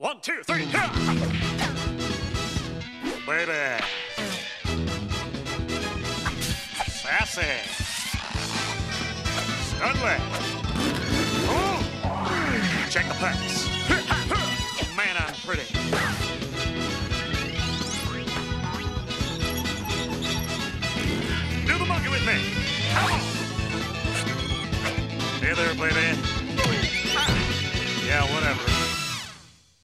One, two, three. Yeah. Baby. Sassy. Studley. Check the pants. Man, I'm pretty. Do the monkey with me. Come on. Hey there, baby. Yeah, whatever.